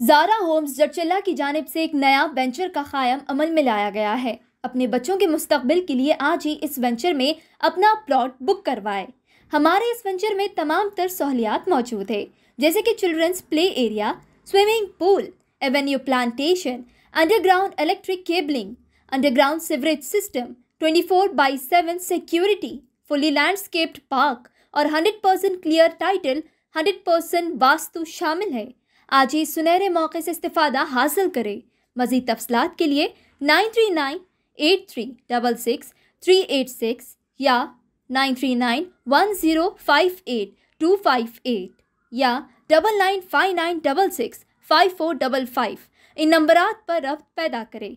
Zara Holmes जटचिल्ला की जानब से एक नया वेंचर का कायम अमल में लाया गया है। अपने बच्चों के मुस्तबिल के लिए आज ही इस वेंचर में अपना प्लॉट बुक करवाए। हमारे इस वेंचर में तमाम तर सहूलियात मौजूद है, जैसे कि children's play area swimming pool avenue plantation underground electric cabling underground sewerage system 24 four by seven security fully landscaped park और 100 percent clear title 100 percent vastu शामिल है। आज ही सुनहरे मौके से इस्तेफादा हासिल करें। मजीद तफसलात के लिए nine three nine eight three double six three eight six या nine three nine one zero five eight two five eight या double nine five nine double six five four double five इन नंबरात पर रब्त पैदा करें।